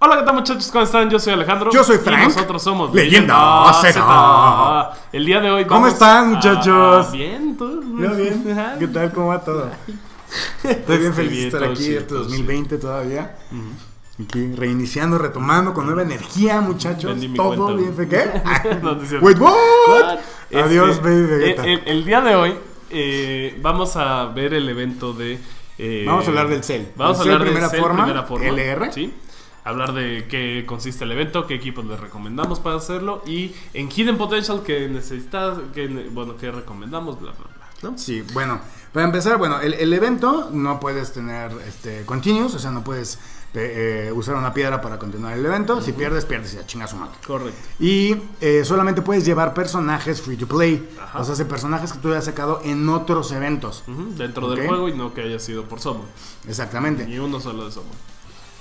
Hola, ¿qué tal muchachos? ¿Cómo están? Yo soy Alejandro. Yo soy y Frank. nosotros somos Leyenda Z. El día de hoy ¿Cómo están, muchachos? Bien, ¿tú? ¿Yo bien? ¿Qué tal? ¿Cómo va todo? Estoy bien feliz de estar aquí este todo 2020 todavía. Aquí reiniciando, retomando con nueva energía, muchachos. Todo bien. ¿Qué? Wait, what? Este, Adiós, baby Vegeta. El, el- el día de hoy eh, vamos a ver el evento de. eh, Vamos a hablar del Cell. Vamos a El hablar del primera Cell forma, primera forma. LR. Sí. Hablar de qué consiste el evento, qué equipos les recomendamos para hacerlo y en Hidden Potential que necesitas, que, bueno, que recomendamos, bla, bla, bla. ¿no? Sí, bueno, para empezar, bueno, el, el evento no puedes tener este, continuous, o sea, no puedes eh, usar una piedra para continuar el evento. Si pierdes, pierdes y ya chinga su madre. Correcto. Y eh, solamente puedes llevar personajes free to play. Ajá. O sea, hace personajes que tú hayas sacado en otros eventos. Dentro del juego y no que haya sido por Summon. Exactamente. Ni uno solo de Summon.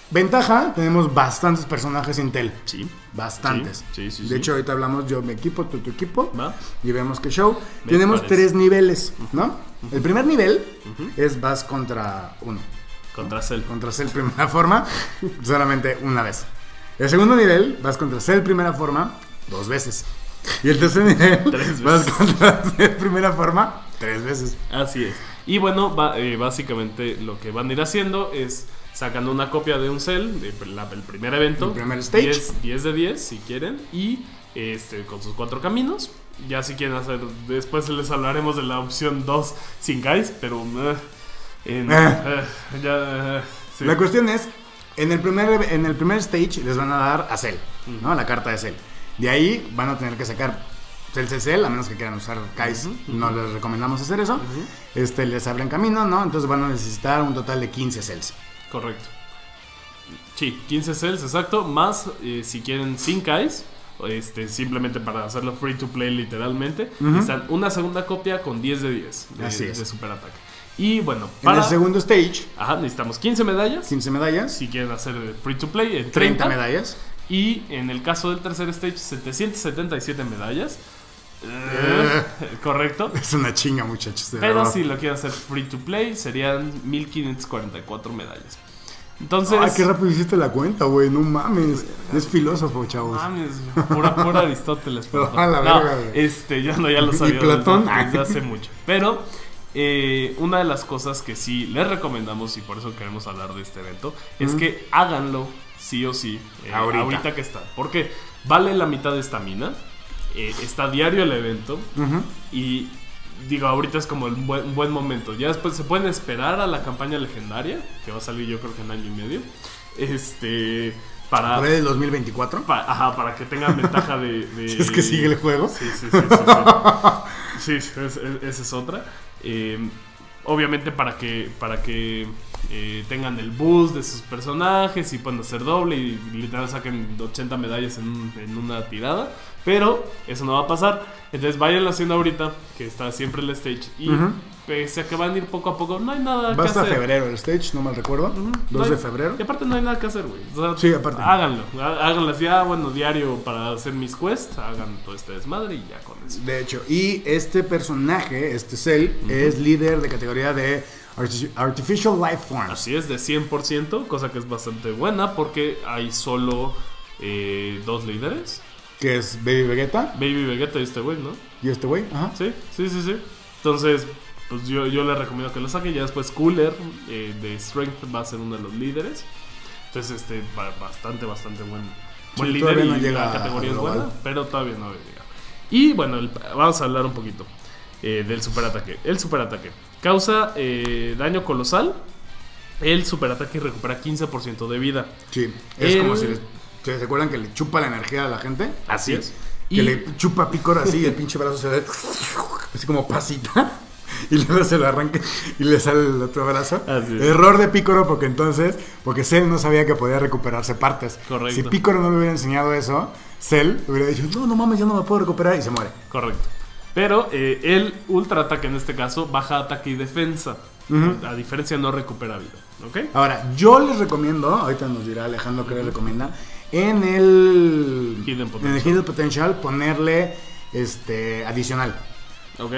Ventaja, tenemos bastantes personajes Intel. Sí. Bastantes. Sí, sí, sí, de hecho, ahorita hablamos yo, mi equipo, tú, tu equipo. ¿Va? Y vemos qué show. Me tenemos parece. tres niveles, ¿no? El primer nivel es vas contra uno. Contra Cell. Contra Cell primera forma, solamente una vez. El segundo nivel, vas contra Cell primera forma, dos veces. Y el tercer nivel, Tres vas veces. contra Cell primera forma, tres veces. Así es. Y bueno, eh, básicamente lo que van a ir haciendo es sacando una copia de un cel, de la- el primer evento. El primer stage. 10, 10 de 10 si quieren. Y este con sus cuatro caminos. Ya si quieren hacer, después les hablaremos de la opción 2 sin guys, pero... eh, en- Eh. eh, ya, eh, sí. La cuestión es, en el, primer, en el primer stage les van a dar a Cell, ¿no? La carta de Cell. De ahí van a tener que sacar Cell Cell, a menos que quieran usar Kais. No les recomendamos hacer eso. este, les abren camino, ¿no? Entonces van a necesitar un total de 15 Cells. Correcto. Sí, 15 cells, exacto. Más eh, si quieren sin KAIs, este, simplemente para hacerlo free to play literalmente. Están una segunda copia con 10 de 10 de, Así es. de super ataque. Y bueno, En para... el segundo stage, Ajá, necesitamos 15 medallas. 15 medallas, Si quieren hacer free to play, en 30 30, medallas. Y en el caso del tercer stage, 777 medallas. Eh. Correcto. Es una chinga, muchachos. Pero verdad. si lo quieren hacer free to play, serían 1544 medallas. Entonces. Ay, qué rápido hiciste la cuenta, güey. No mames. Es filósofo, chavos. Mames, pura, pura Aristóteles. por A la verga, no, este, ya no, ya lo ¿Y sabía Platón? Desde, desde hace mucho. Pero eh, una de las cosas que sí les recomendamos y por eso queremos hablar de este evento es que háganlo sí o sí eh, Ahorita. ahorita. que está. Porque vale la mitad de estamina. eh, está diario el evento y digo, ahorita es como el buen, un buen momento. Ya después se pueden esperar a la campaña legendaria, que va a salir yo creo que en año y medio. Este, para, del 2024. pa- ajá, para que tengan ventaja de, de- Si es que sigue el juego. Sí, sí, sí. Sí, sí. Sí, es- es- esa es otra. Eh, obviamente para que, para que eh, tengan el boost de sus personajes y puedan hacer doble y literal saquen 80 medallas en, un- en una tirada. Pero eso no va a pasar. Entonces vayan haciendo ahorita, que está siempre el stage. Y a que van a ir poco a poco, no hay nada Va que hasta hacer. febrero el stage, no mal recuerdo. Ujú. 2 No hay- de febrero. Y aparte no hay nada que hacer, güey. O sea, Sí, aparte. Háganlo. há- Háganlo así, ah, bueno, diario para hacer mis quests. Hagan todo este desmadre y ya con eso. De hecho, y este personaje, este Cell, es líder de categoría de arti- Artificial Life Forms. Así es, de 100%, cosa que es bastante buena porque hay solo eh, dos líderes. Que es Baby Vegeta Baby Vegeta y este güey, ¿no? y este güey. Ajá. Sí, sí, sí, sí. Entonces, pues yo, yo le recomiendo que lo saquen. Ya después Cooler eh, de Strength va a ser uno de los líderes. Entonces, este, ba- bastante, bastante buen, buen Sí, líder y la categoría es buena, pero todavía no llega. Y bueno, el- vamos a hablar un poquito eh, del superataque. El superataque causa eh, daño colosal. El superataque recupera 15% de vida. Sí. Es El- como si les- ¿Se acuerdan que le chupa la energía a la gente? Así es. Que Y- le chupa pícor así y el pinche brazo se ve así como pasita. Y luego se lo arranca y le sale el otro brazo. Error de Pícoro porque entonces, porque Cell no sabía que podía recuperarse partes. Correcto. Si Pícoro no le hubiera enseñado eso, Cell hubiera dicho, no, no mames, ya no me puedo recuperar y se muere. Correcto. Pero eh, el ultra ataque en este caso baja ataque y defensa. A diferencia no recupera vida. ¿Ok? Ahora, yo les recomiendo, ahorita nos dirá Alejandro que le recomienda, en el Hidden en Potential. el Hidden Potential ponerle este adicional. ¿Ok?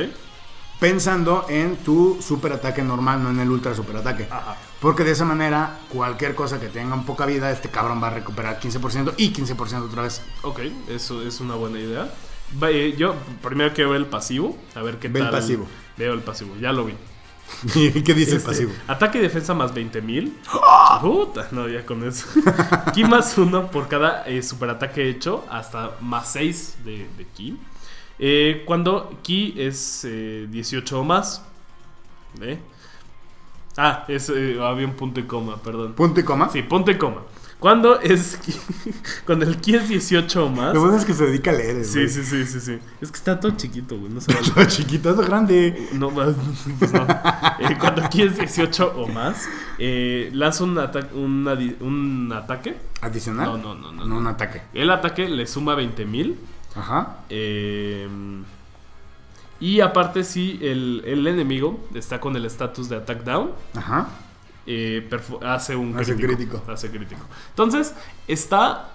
Pensando en tu super ataque normal, no en el ultra super ataque. Ajá. Porque de esa manera, cualquier cosa que tenga un poca vida, este cabrón va a recuperar 15% y 15% otra vez. Ok, eso es una buena idea. Eh, yo primero quiero ver el pasivo, a ver qué Ve el tal. pasivo. Veo el pasivo, ya lo vi. ¿Y qué dice el Este, pasivo? Ataque y defensa más 20 mil. Puta, no, ya con eso. ki más uno por cada eh, superataque hecho, hasta más 6 de, de ki. Eh, cuando ki es eh, 18 o más. ¿eh? Ah, es, eh, había un punto y coma, perdón. Punto y coma. Sí, punto y coma. Cuando es ki- cuando el ki es 18 o más. Lo bueno es que se dedica a leer. Sí, sí, sí, sí, sí. Es que está todo chiquito, güey. No se vale. Lo chiquito, lo grande. No, pues no. Eh, cuando aquí es 18 o más, eh, lanza un, ata- un, un ataque. ¿Adicional? No, no, no, no, No, no. un ataque. El ataque le suma 20 mil. Ajá. y aparte, si el, el enemigo está con el estatus de attack down, Ajá. eh, hace un Hace crítico. crítico. Hace crítico. Entonces, está.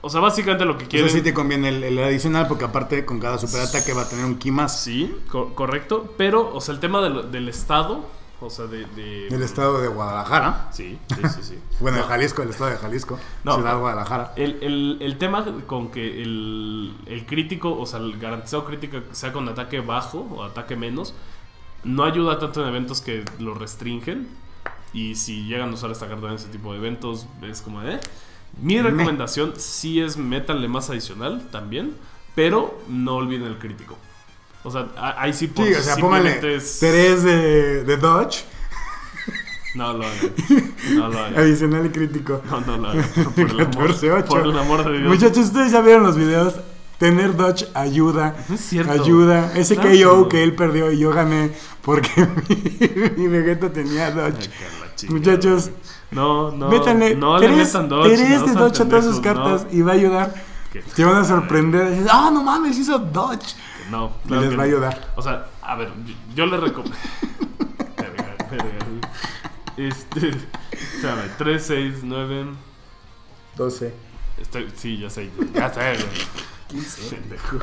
O sea, básicamente lo que Eso quiere. sí te conviene el, el adicional porque aparte con cada super ataque va a tener un ki más. Sí, co- correcto. Pero, o sea, el tema del, del estado. O sea, de. de- El estado de Guadalajara. Sí, sí, sí. sí. Bueno, de No, Jalisco, el estado de Jalisco. No. Ciudad de Guadalajara. El, el- el tema con que el, el crítico, o sea, el garantizado crítico sea con ataque bajo o ataque menos, no ayuda tanto en eventos que lo restringen. Y si llegan a usar esta carta en ese tipo de eventos, es como de. Mi Me. recomendación sí es métanle más adicional también, pero no olviden el crítico. O sea, ahí sí por Sí, o sea, póngale es- 3 de, de Dodge, No lo hagan. No lo hagan. adicional y crítico. No, no lo hagan. Por el amor, 14-8. por el amor de Dios. Muchachos, ustedes ya vieron los videos. Tener Dodge ayuda. No es cierto. Ayuda. Ese Claro KO que no. él perdió y yo gané porque mi, mi Vegeta tenía Dodge. Ay, chingada, Muchachos, no, no, Métanle no le metan Dodge. tres no de Dodge a todas sus cartas y va a ayudar. No, Te van a sorprender. Ah, no mames, hizo Dodge. No, claro les va a no. ayudar. O sea, a ver, yo, yo le recomiendo. Este. Espérame, 3, 6, 9. 12, Estoy, sí, ya sé, ya sé. güey. Pendejo.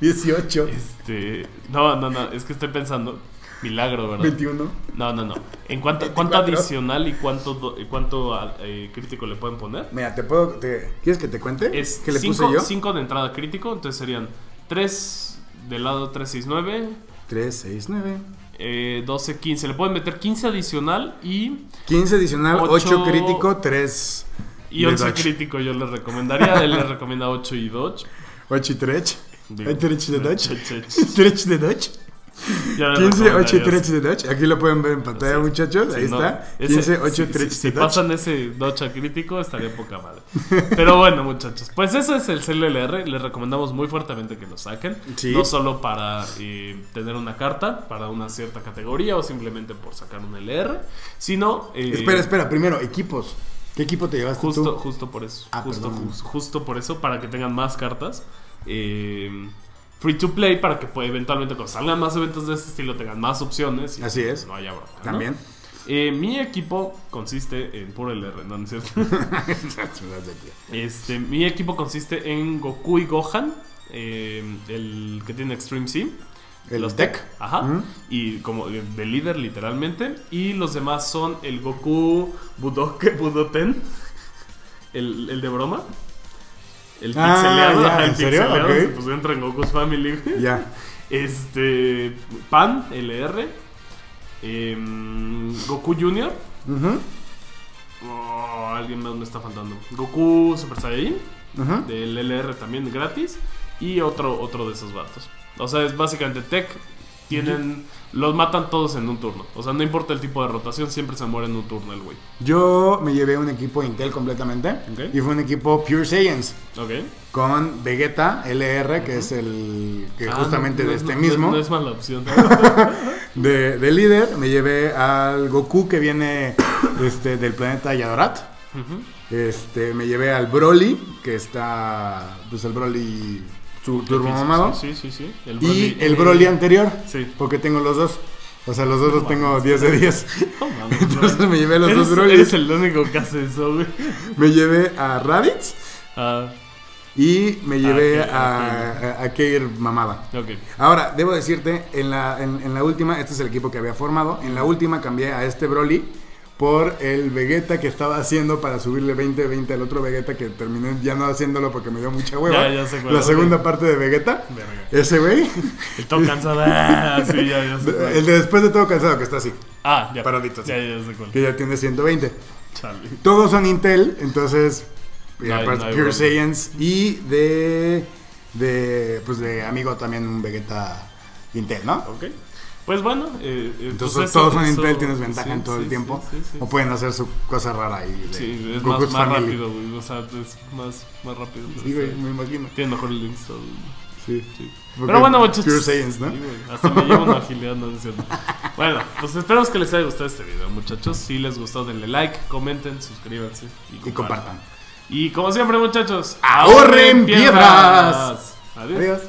18, Este. No, no, no, es que estoy pensando. Milagro, ¿verdad? 21. No, no, no. ¿En cuánto, cuánto 24. adicional y cuánto, cuánto eh, crítico le pueden poner? Mira, te puedo. te- ¿Quieres que te cuente? Es ¿Qué le 5 puse yo? cinco de entrada crítico, entonces serían 3 del lado 3, 6, 9, 3, 6, 9. eh, 12, 15. Le pueden meter 15 adicional y, 15 adicional, Ocho- 8 crítico, 3 y 11 crítico yo les recomendaría. Él les recomienda 8 y Dodge. 8 y Trech. Digo, ¿Hay Trech de Dodge? Che, che, che. Trech de Dodge. Ya les 15, 8 y recomendaría Trech eso. de Dodge. Aquí lo pueden ver en pantalla, Sí. muchachos. Ahí está. ese- 15, 8 si- si, pasan ese Dodge a crítico, estaría poca madre. Pero bueno, muchachos, pues eso es el CLR. Les recomendamos muy fuertemente que lo saquen. Sí. No solo para eh, tener una carta, para una cierta categoría o simplemente por sacar un LR, sino. eh, Espera, espera. Primero, equipos. ¿Qué equipo te llevaste Justo, tú? justo por eso. Ah, justo, perdón. ju- justo por eso, para que tengan más cartas. eh, free to play, para que pues, eventualmente cuando salgan más eventos de este estilo tengan más opciones. y Así es. No haya bronca, ¿no? También. Eh, mi equipo consiste en puro LR, ¿no? ¿No es cierto? Este, mi equipo consiste en Goku y Gohan, eh, el que tiene Extreme C. El los Tech. Tech, ajá. Y como de de líder, literalmente. Y los demás son el Goku Budoke Budoten. El, el de broma. El Ah, pixeleado. ya, ajá, el ¿en serio? pixeleado, Ok. se Pues entra en Goku's Family. Ya. Este. Pan, LR. em, Goku Junior. Ujú, Oh, alguien más me está faltando. Goku Super Saiyajin. ujú. Del LR también gratis. Y otro, otro de esos vatos. O sea, es básicamente tech. Tienen. Los matan todos en un turno. O sea, no importa el tipo de rotación, siempre se muere en un turno el güey. Yo me llevé un equipo Intel completamente. Y fue un equipo Pure Saiyans. Ok. Con Vegeta LR, que es el que Ah, justamente no, de este no, mismo. No, es mala opción. de, de líder. Me llevé al Goku que viene este, del planeta Yadorat. Este, me llevé al Broly, que está. Pues el Broly su turbo mamado. Sí, sí, sí. El Y el eh, Broly anterior. Sí. Porque tengo los dos. O sea, los dos los tengo 10 de 10. No mames, Entonces me llevé los eres, dos Brolys. Eres el único que hace eso, güey. Me llevé a Raditz. Ah, y me llevé Keir, a, a, a Keir mamada. Ahora, debo decirte, en la, en, en la última, este es el equipo que había formado, en la última cambié a este Broly por el Vegeta que estaba haciendo para subirle 20-20 al otro Vegeta que terminé ya no haciéndolo porque me dio mucha hueva. Ya, ya sé cuál la segunda parte de Vegeta, Verga. ese güey, El todo cansado. Ah, sí, ya, ya sé cuál. el de después de todo cansado que está así, Ah, ya. paradito, sí. Ya, ya sé cuál. que ya tiene 120. Chale. Todos son Intel, entonces, y No aparte no Pure. Saiyans y de, de, pues de amigo también un Vegeta Intel, ¿no? Ok. Pues bueno, eh, eh, Entonces pues eso- todos son Intel, tienes ventaja sí, en todo sí, el tiempo. Sí. O pueden hacer su cosa rara ahí. Sí, es más, más rápido, güey. O sea, es más, más rápido. Sí, güey, Sí. me imagino. Tiene mejor el install. Sí. Sí. Pero bueno, muchachos. Pure Saiyans, ¿no? Hasta me llevo una agilidad, no es cierto. Bueno, pues esperamos que les haya gustado este video, muchachos. Si les gustó, denle like, comenten, suscríbanse Y compartan. Y como siempre, muchachos, ¡Ahorren piedras! Adiós. Adiós.